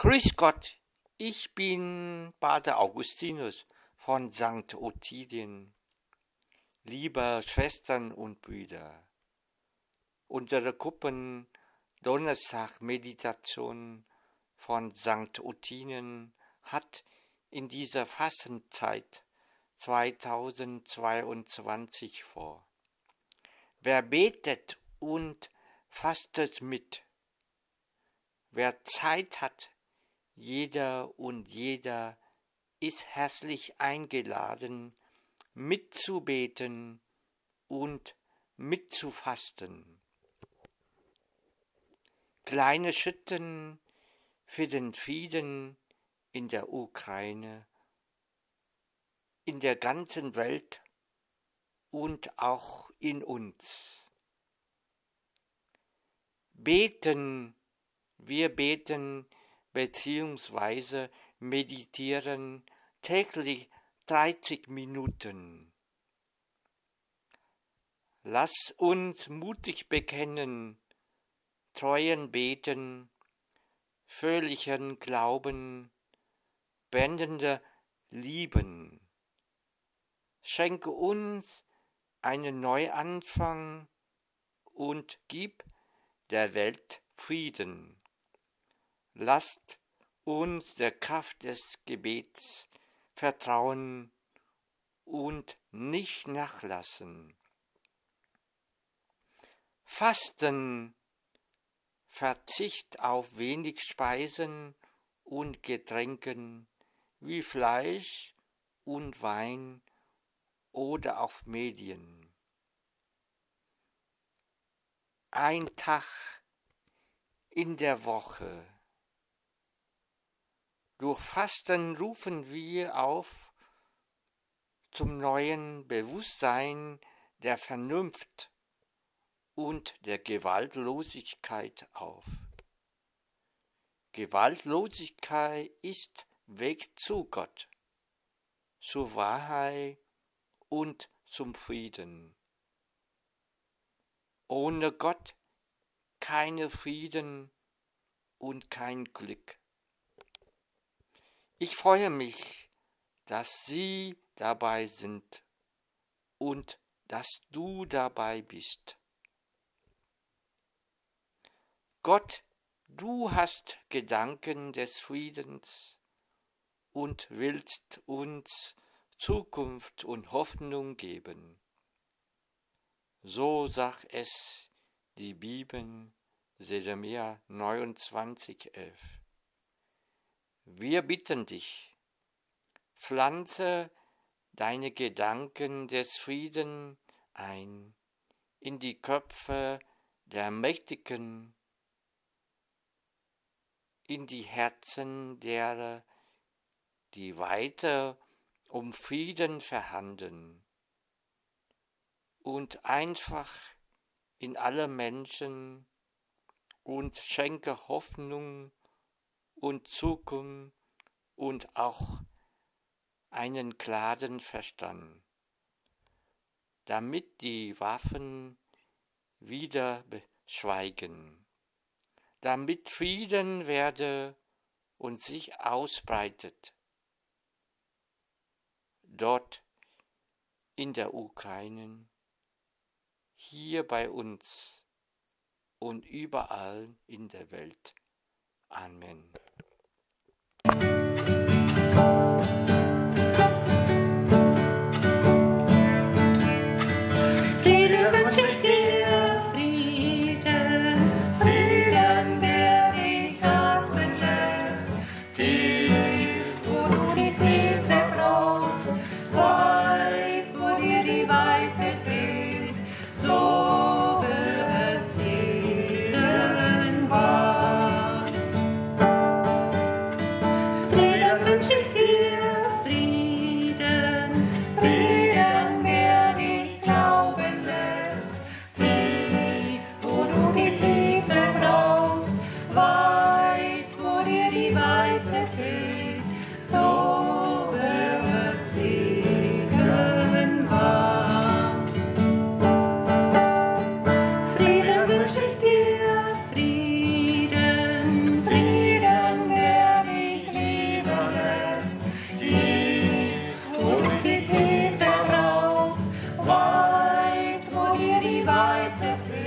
Grüß Gott, ich bin Pater Augustinus von St. Ottilien. Liebe Schwestern und Brüder, unsere Gruppen Donnerstag Meditation von St. Ottilien hat in dieser Fastenzeit 2022 vor. Wer betet und fastet mit, wer Zeit hat, jeder und jeder ist herzlich eingeladen, mitzubeten und mitzufasten. Kleine Schritte für den Frieden in der Ukraine, in der ganzen Welt und auch in uns. Beten, wir beten beziehungsweise meditieren täglich 30 Minuten. Lass uns mutig bekennen, treuen Beten, völligen Glauben, bendende Lieben. Schenke uns einen Neuanfang und gib der Welt Frieden. Lasst uns der Kraft des Gebets vertrauen und nicht nachlassen. Fasten, Verzicht auf wenig Speisen und Getränken wie Fleisch und Wein oder auf Medien. Ein Tag in der Woche durch Fasten rufen wir auf zum neuen Bewusstsein der Vernunft und der Gewaltlosigkeit auf. Gewaltlosigkeit ist Weg zu Gott, zur Wahrheit und zum Frieden. Ohne Gott keine Frieden und kein Glück. Ich freue mich, dass Sie dabei sind und dass du dabei bist. Gott, du hast Gedanken des Friedens und willst uns Zukunft und Hoffnung geben. So sagt es die Bibel, Jeremia 29, 11. Wir bitten dich, pflanze deine Gedanken des Frieden ein in die Köpfe der Mächtigen, in die Herzen derer, die weiter um Frieden verhandeln und einfach in alle Menschen und schenke Hoffnung und Zukunft und auch einen klaren Verstand, damit die Waffen wieder schweigen, damit Frieden werde und sich ausbreitet. Dort in der Ukraine, hier bei uns und überall in der Welt. Amen. Thank you. to feel.